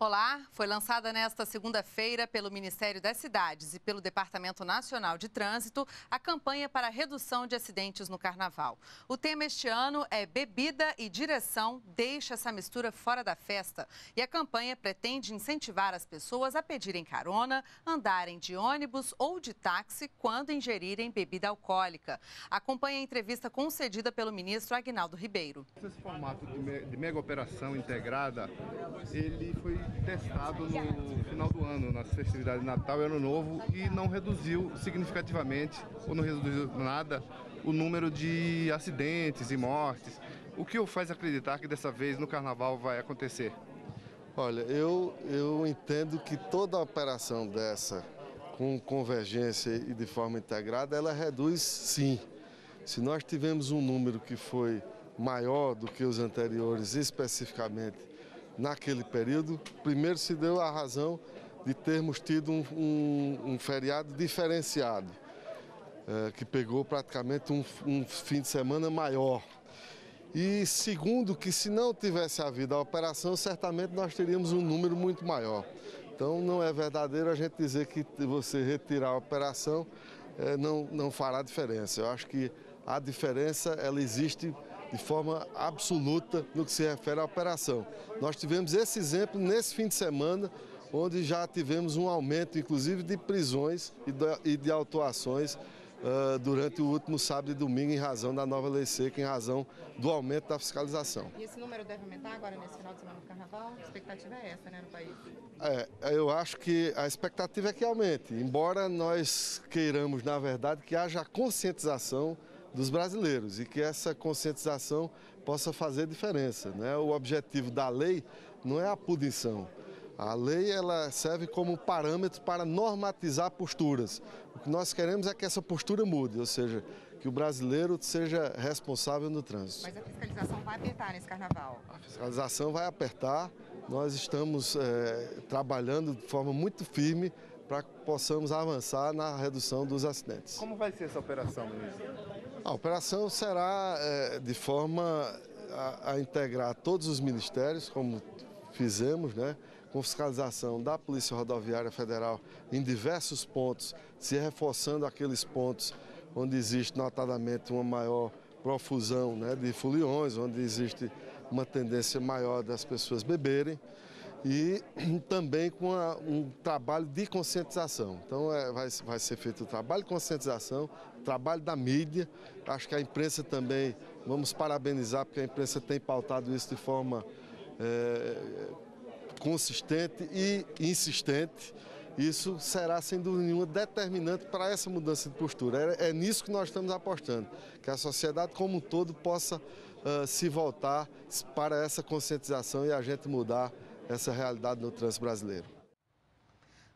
Olá, foi lançada nesta segunda-feira pelo Ministério das Cidades e pelo Departamento Nacional de Trânsito a campanha para a redução de acidentes no Carnaval. O tema este ano é Bebida e Direção Deixa essa mistura fora da festa. E a campanha pretende incentivar as pessoas a pedirem carona, andarem de ônibus ou de táxi quando ingerirem bebida alcoólica. Acompanhe a entrevista concedida pelo ministro Agnaldo Ribeiro. Esse formato de mega operação integrada, ele foi testado no final do ano, nas festividades de Natal e Ano Novo, e não reduziu significativamente, ou não reduziu nada, o número de acidentes e mortes. O que o faz acreditar que dessa vez no Carnaval vai acontecer? Olha, eu, eu entendo que toda operação dessa, com convergência e de forma integrada, ela reduz sim. Se nós tivemos um número que foi maior do que os anteriores, especificamente naquele período, primeiro se deu a razão de termos tido um, um, um feriado diferenciado, é, que pegou praticamente um, um fim de semana maior. E segundo, que se não tivesse havido a operação, certamente nós teríamos um número muito maior. Então não é verdadeiro a gente dizer que você retirar a operação é, não, não fará diferença. Eu acho que a diferença ela existe de forma absoluta no que se refere à operação. Nós tivemos esse exemplo nesse fim de semana, onde já tivemos um aumento, inclusive, de prisões e de autuações uh, durante o último sábado e domingo, em razão da nova lei seca, em razão do aumento da fiscalização. E esse número deve aumentar agora nesse final de semana do Carnaval? A expectativa é essa, né, no país? É, eu acho que a expectativa é que aumente, embora nós queiramos, na verdade, que haja conscientização dos brasileiros e que essa conscientização possa fazer diferença. Né? O objetivo da lei não é a punição. A lei ela serve como parâmetro para normatizar posturas. O que nós queremos é que essa postura mude, ou seja, que o brasileiro seja responsável no trânsito. Mas a fiscalização vai apertar nesse carnaval? A fiscalização vai apertar. Nós estamos é, trabalhando de forma muito firme para que possamos avançar na redução dos acidentes. Como vai ser essa operação, ministro? A operação será é, de forma a, a, integrar todos os ministérios, como fizemos, né, com fiscalização da Polícia Rodoviária Federal em diversos pontos, se reforçando aqueles pontos onde existe notadamente uma maior profusão né, de foliões, onde existe uma tendência maior das pessoas beberem e também com a, um trabalho de conscientização. Então é, vai, vai ser feito o trabalho de conscientização, trabalho da mídia, acho que a imprensa também, vamos parabenizar, porque a imprensa tem pautado isso de forma é, consistente e insistente. Isso será, sem dúvida nenhuma, determinante para essa mudança de postura. É, é nisso que nós estamos apostando, que a sociedade como um todo possa uh, se voltar para essa conscientização e a gente mudar essa realidade no trânsito brasileiro.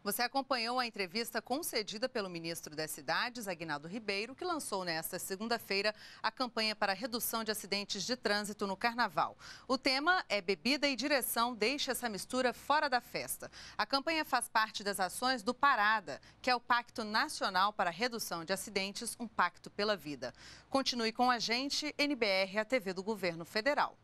Você acompanhou a entrevista concedida pelo ministro das Cidades, Aguinaldo Ribeiro, que lançou nesta segunda-feira a campanha para redução de acidentes de trânsito no Carnaval. O tema é Bebida e Direção Deixa essa mistura fora da festa. A campanha faz parte das ações do Parada, que é o Pacto Nacional para a Redução de Acidentes, um pacto pela vida. Continue com a gente, NBR, a TV do Governo Federal.